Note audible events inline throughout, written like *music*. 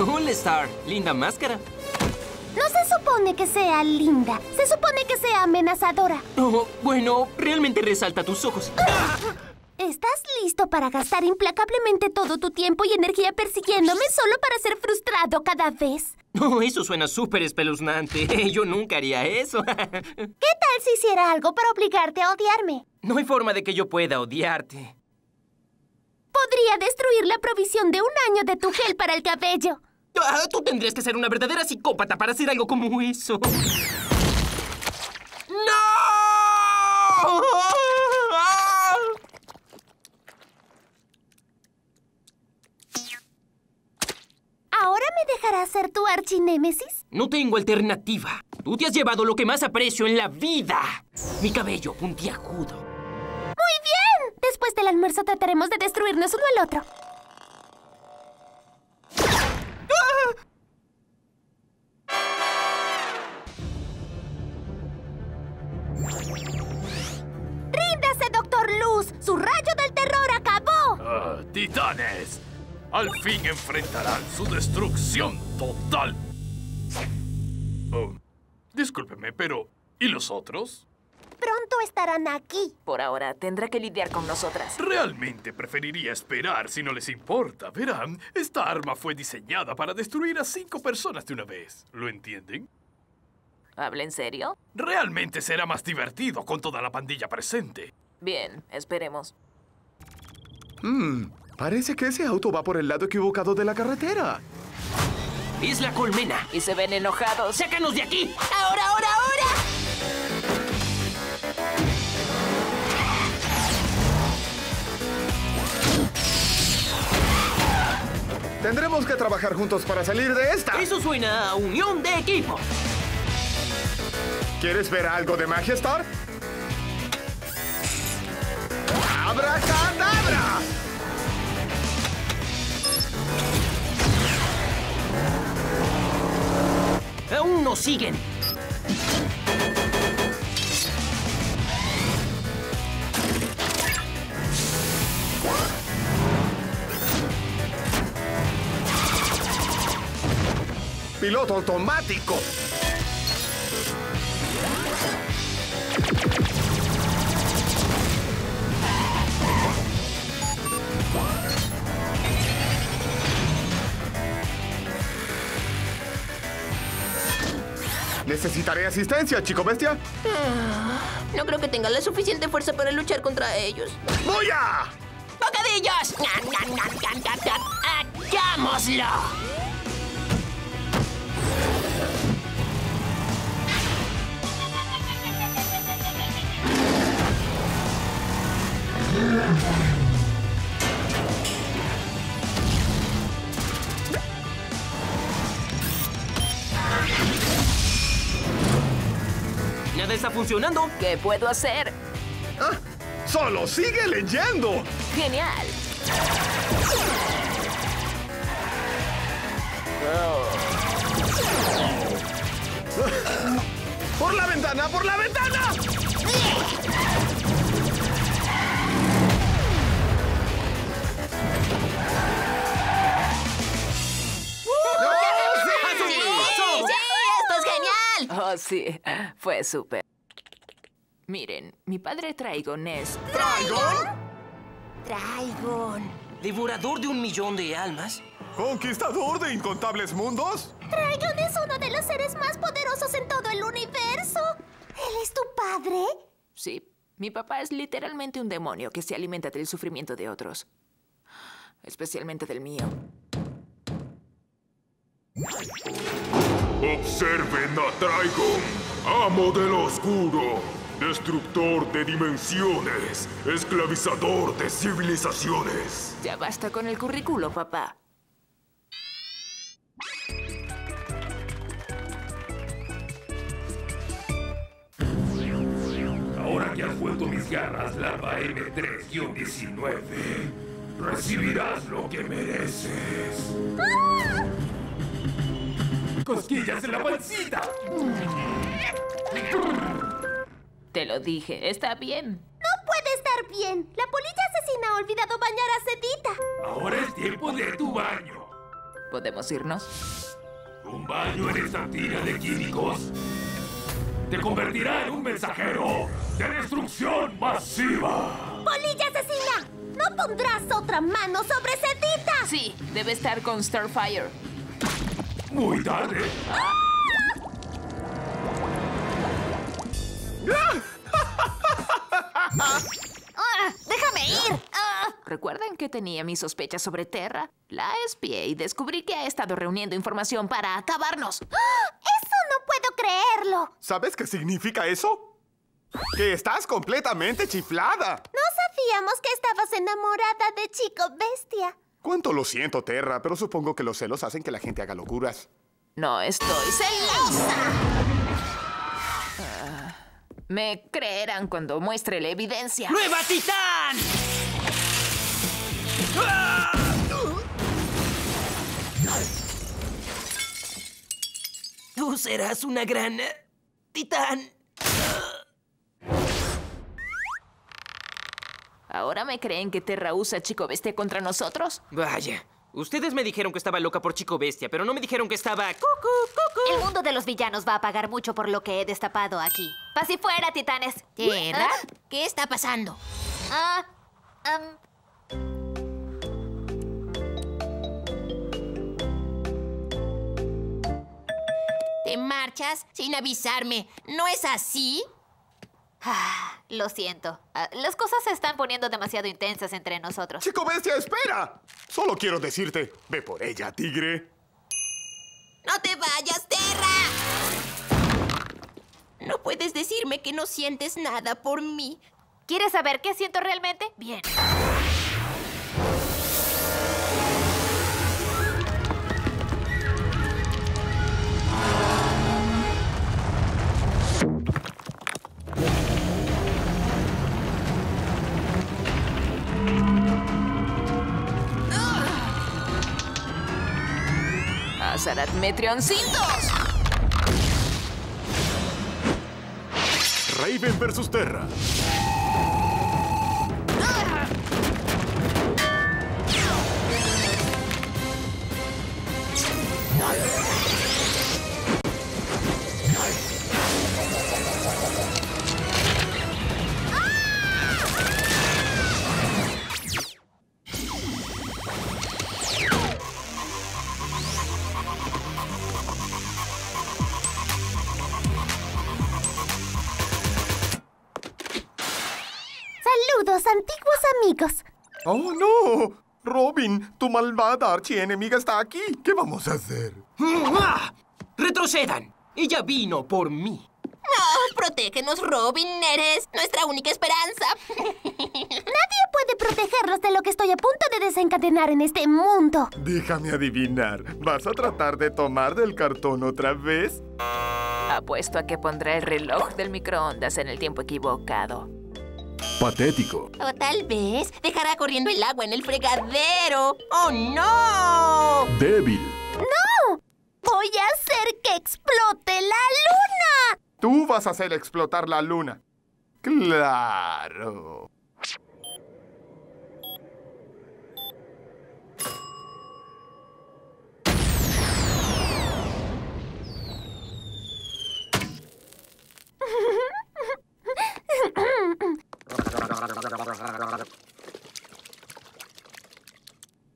Hola, Star. Linda máscara. No se supone que sea linda. Se supone que sea amenazadora. Oh, bueno, realmente resalta tus ojos. ¿Estás listo para gastar implacablemente todo tu tiempo y energía persiguiéndome solo para ser frustrado cada vez? Oh, eso suena súper espeluznante. *laughs* Yo nunca haría eso. *laughs* ¿Qué tal si hiciera algo para obligarte a odiarme? No hay forma de que yo pueda odiarte. Podría destruir la provisión de un año de tu gel para el cabello. Ah, tú tendrías que ser una verdadera psicópata para hacer algo como eso. ¡No! ¿Ahora me dejarás ser tu archinémesis? No tengo alternativa. Tú te has llevado lo que más aprecio en la vida. Mi cabello puntiagudo. ¡Muy bien! Después del almuerzo trataremos de destruirnos uno al otro. ¡Ríndase, Doctor Luz! ¡Su rayo del terror acabó! Ah, ¡Titanes! Al fin enfrentarán su destrucción total. Oh, discúlpeme, pero ¿y los otros? Pronto estarán aquí. Por ahora, tendrá que lidiar con nosotras. Realmente preferiría esperar si no les importa. Verán, esta arma fue diseñada para destruir a cinco personas de una vez. ¿Lo entienden? ¿Habla en serio? Realmente será más divertido con toda la pandilla presente. Bien, esperemos. Hmm, parece que ese auto va por el lado equivocado de la carretera. Es la colmena. Y se ven enojados. ¡Sácanos de aquí! Tendremos que trabajar juntos para salir de esta. Eso suena a unión de equipo. ¿Quieres ver algo de magia, Star? ¡Abracadabra! Aún nos siguen. Piloto automático. Necesitaré asistencia, chico bestia. No creo que tenga la suficiente fuerza para luchar contra ellos. ¡Voya! ¡Bocadillos! ¡Hagámoslo! Funcionando. ¿Qué puedo hacer? Ah, ¡Solo sigue leyendo! ¡Genial! *laughs* ¡Por la ventana! ¡Por la ventana! ¡Sí, sí! ¡Esto es genial! Oh, sí, fue súper. Miren, mi padre Traigon es... ¿Traigon? Traigon. ¿Devorador de un millón de almas? ¿Conquistador de incontables mundos? Traigon es uno de los seres más poderosos en todo el universo. ¿Él es tu padre? Sí, mi papá es literalmente un demonio que se alimenta del sufrimiento de otros. Especialmente del mío. Observen a Trigon, amo del oscuro, destructor de dimensiones, esclavizador de civilizaciones. Ya basta con el currículo, papá. Ahora que has vuelto mis garras, larva M3-19, recibirás lo que mereces. ¡Cosquillas en la pancita! Te lo dije, está bien. No puede estar bien. La polilla asesina ha olvidado bañar a Cedita. Ahora es tiempo de tu baño. ¿Podemos irnos? Un baño en esta tira de químicos te convertirá en un mensajero de destrucción masiva. ¡Polilla asesina! ¿No pondrás otra mano sobre Cedita? Sí, debe estar con Starfire. Muy tarde. ¡Ah! ¡Déjame ir! ¡Ah! ¿Recuerdan que tenía mis sospechas sobre Terra? La espié y descubrí que ha estado reuniendo información para acabarnos. ¡Ah! ¡Eso no puedo creerlo! ¿Sabes qué significa eso? Que estás completamente chiflada. No sabíamos que estabas enamorada de Chico Bestia. Cuánto lo siento, Terra, pero supongo que los celos hacen que la gente haga locuras. No estoy celosa. Me creerán cuando muestre la evidencia. ¡Nueva Titán! Tú serás una gran eh, titán. ¿Ahora me creen que Terra usa Chico Bestia contra nosotros? Vaya, ustedes me dijeron que estaba loca por Chico Bestia, pero no me dijeron que estaba... ¡Cucu, cucu! El mundo de los villanos va a pagar mucho por lo que he destapado aquí. ¡Pasi fuera, titanes! ¿Tierra? ¿Qué está pasando? Ah, ¿Te marchas sin avisarme? ¿No es así? ah, lo siento. Ah, las cosas se están poniendo demasiado intensas entre nosotros. Chico Bestia, espera. Solo quiero decirte, ve por ella, tigre. ¡No te vayas, Terra! No puedes decirme que no sientes nada por mí. ¿Quieres saber qué siento realmente? Bien. Azarat Metreon Cintos. Raven versus Terra. Robin, tu malvada archienemiga está aquí. ¿Qué vamos a hacer? ¡Retrocedan! Ella vino por mí. No, protégenos, Robin. Eres nuestra única esperanza. *laughs* Nadie puede protegerlos de lo que estoy a punto de desencadenar en este mundo. Déjame adivinar. ¿Vas a tratar de tomar del cartón otra vez? Apuesto a que pondrá el reloj del microondas en el tiempo equivocado. Patético. O tal vez dejará corriendo el agua en el fregadero. ¡Oh, no! Débil. ¡No! Voy a hacer que explote la luna. Tú vas a hacer explotar la luna. Claro.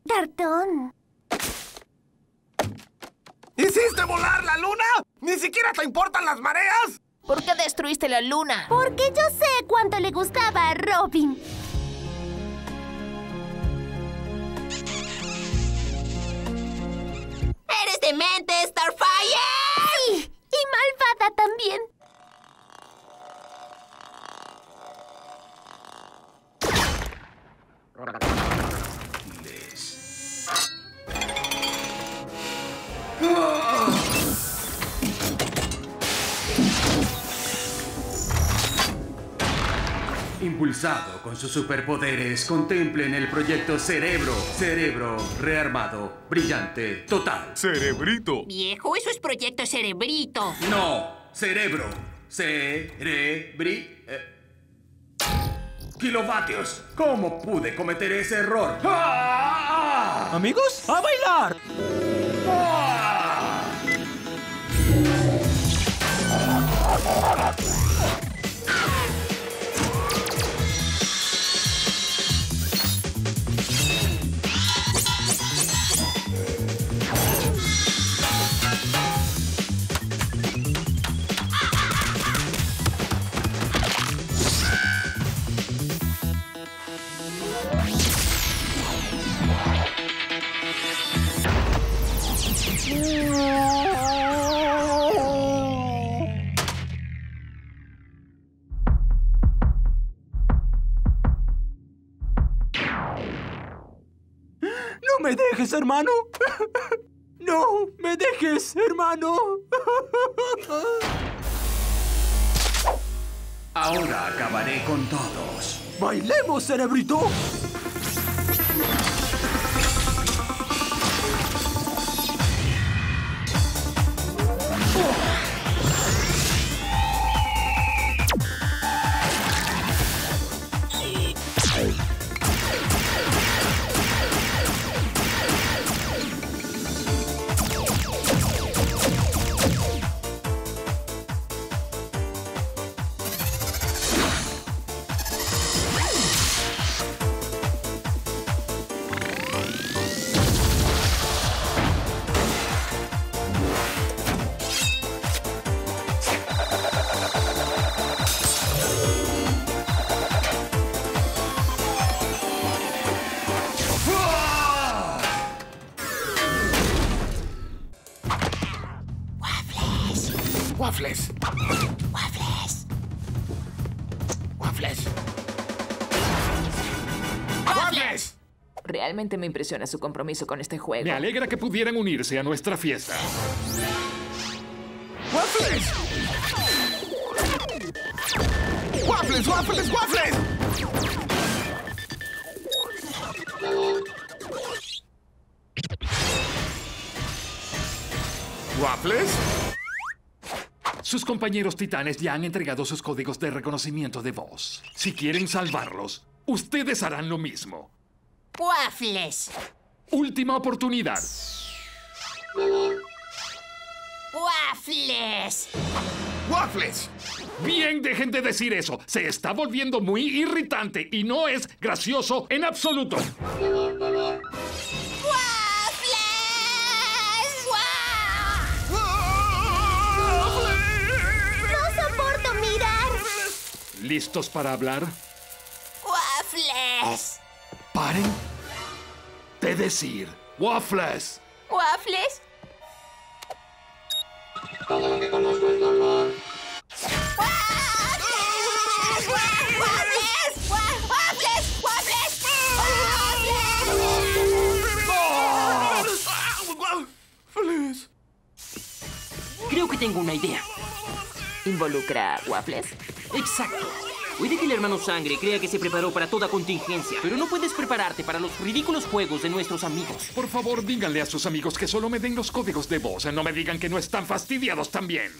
Cartón. ¿Hiciste volar la luna? ¿Ni siquiera te importan las mareas? ¿Por qué destruiste la luna? Porque yo sé cuánto le gustaba a Robin. Impulsado con sus superpoderes, contemplen el proyecto Cerebro. Cerebro rearmado, brillante, total. Cerebrito. Viejo, eso es proyecto cerebrito. No, cerebro. Cerebri. eh. Kilovatios. ¿Cómo pude cometer ese error? ¡Ah! Amigos, a bailar. Hermano! *laughs* ¡No me dejes, hermano! *laughs* Ahora acabaré con todos. ¡Bailemos, cerebrito! Realmente me impresiona su compromiso con este juego. Me alegra que pudieran unirse a nuestra fiesta. ¡Waffles! ¡Waffles, waffles, waffles! ¿Waffles? Sus compañeros titanes ya han entregado sus códigos de reconocimiento de voz. Si quieren salvarlos, ustedes harán lo mismo. ¡Waffles! Última oportunidad. ¡Waffles! ¡Waffles! Bien, dejen de decir eso. Se está volviendo muy irritante y no es gracioso en absoluto. ¡Waffles! No soporto mirar. ¿Listos para hablar? ¡Waffles! Paren de decir waffles. ¿Waffles? ¡Waffles! ¡Waffles! ¡Waffles! ¡Waffles! Creo que tengo una idea. ¿Involucra waffles? Exacto. Puede que el hermano Sangre crea que se preparó para toda contingencia, pero no puedes prepararte para los ridículos juegos de nuestros amigos. Por favor, díganle a sus amigos que solo me den los códigos de voz. No me digan que no están fastidiados también.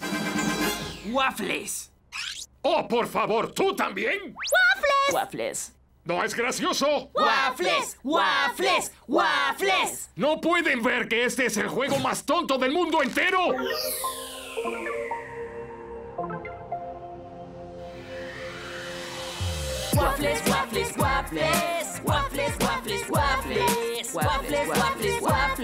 ¡Waffles! ¡Oh, por favor, tú también! Waffles. ¿No es gracioso? ¡Waffles! ¡Waffles! ¡Waffles! ¿No pueden ver que este es el juego más tonto del mundo entero? waffles, waffles, waffles, waffles, waffles, waffles, waffles, waffles, waffles, waffles,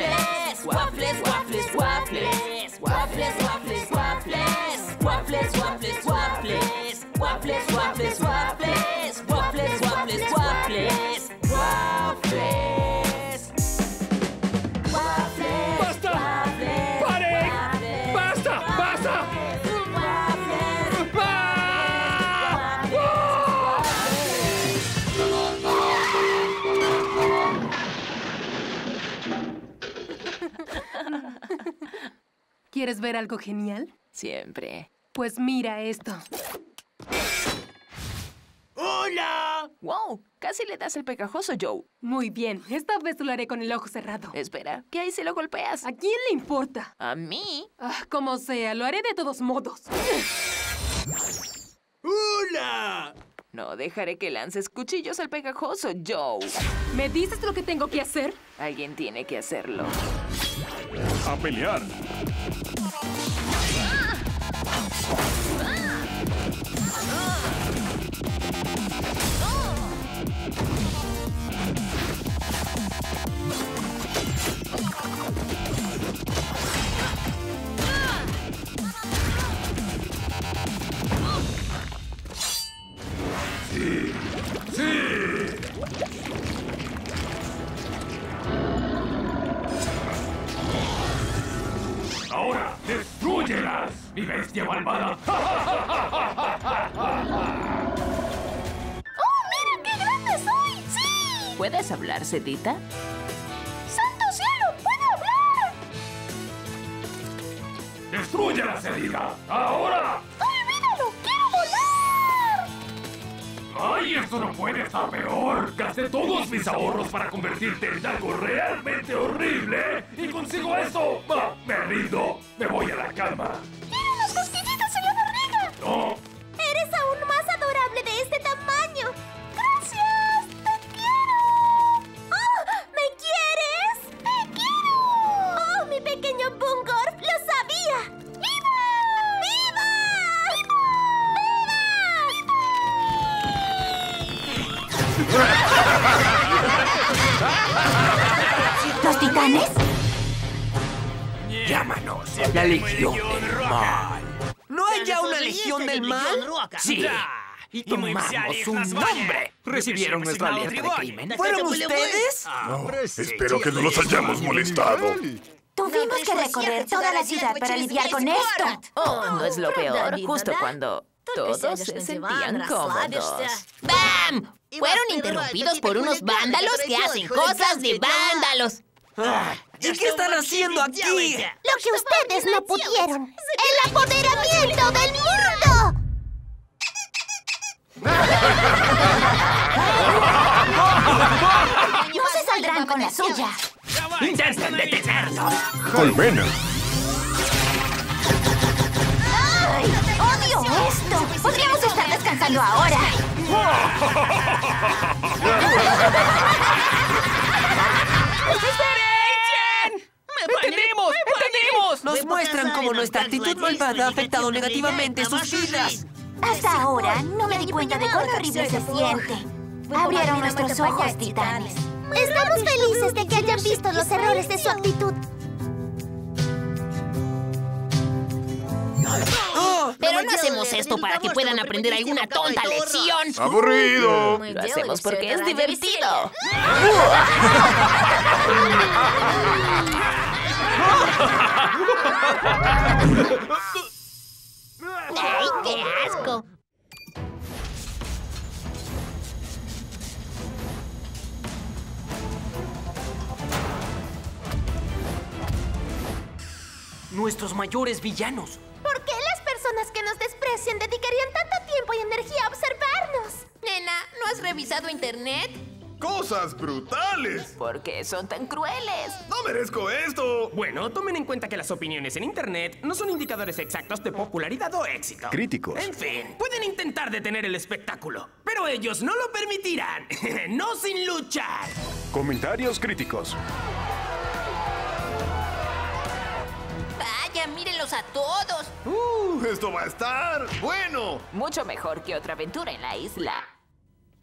¿Quieres ver algo genial? Siempre. Pues mira esto. ¡Hola! ¡Wow! Casi le das el pegajoso, Joe. Muy bien, esta vez lo haré con el ojo cerrado. Espera, ¿qué hay si lo golpeas? ¿A quién le importa? ¿A mí? Ah, como sea, lo haré de todos modos. ¡Hola! No dejaré que lances cuchillos al pegajoso, Joe. ¿Me dices lo que tengo que hacer? Alguien tiene que hacerlo. ¡A pelear! hablar, Cetita? ¡Santo cielo! ¡Puede hablar! ¡Destruye la Cetita! ¡Ahora! ¡Olvídalo! ¡Quiero volar! ¡Ay, esto no puede estar peor! Gasté todos mis ahorros para convertirte en algo realmente horrible y consigo eso. ¡Me rindo! ¡Me voy a la cama! Llámanos la Legión del Mal. ¿No hay ya una legión del mal? Sí. Y tomamos su nombre. Recibieron nuestra alerta de crimen. ¿Fueron ustedes? Espero que no los hayamos molestado. Tuvimos que recorrer toda la ciudad para lidiar con esto. Oh, no es lo peor. Justo cuando todos se sentían cómodos. ¡Bam! Fueron interrumpidos por unos vándalos que hacen cosas de vándalos. ¿Y qué están haciendo aquí? Lo que ustedes no pudieron. ¡El apoderamiento del mundo! No se saldrán con la suya. Intenten detenernos. Colmena. ¡Ay! ¡Odio esto! Podríamos estar descansando ahora. *laughs* *laughs* ¡Entendemos! Nos muestran cómo nuestra actitud malvada ha afectado negativamente sus vidas. Hasta ahora no me di cuenta de cuán horrible se siente. Abrieron nuestros ojos, titanes. Estamos felices de que hayan visto los errores de su actitud. ¡Oh! Pero no hacemos esto para que puedan aprender alguna tonta lección. ¡Aburrido! Lo hacemos porque es divertido. *laughs* ¡Ay, qué asco! Nuestros mayores villanos. ¿Por qué las personas que nos desprecian dedicarían tanto tiempo y energía a observarnos? Nena, ¿no has revisado internet? ¡Cosas brutales! ¿Por qué son tan crueles? ¡No merezco esto! Bueno, tomen en cuenta que las opiniones en Internet no son indicadores exactos de popularidad o éxito. Críticos. En fin, pueden intentar detener el espectáculo, pero ellos no lo permitirán. *laughs* no sin luchar. Comentarios críticos. Vaya, mírenlos a todos. ¡Uh! ¡Esto va a estar bueno! Mucho mejor que otra aventura en la isla.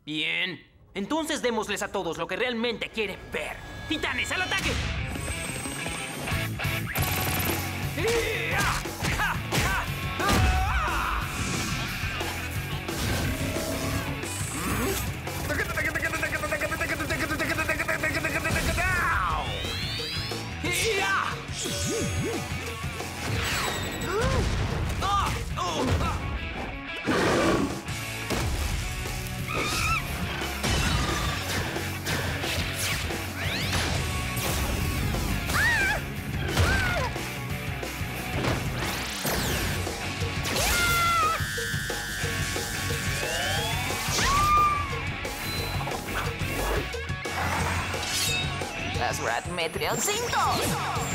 Bien, entonces démosles a todos lo que realmente quieren ver. ¡Titanes, al ataque! Rat Metrion 5.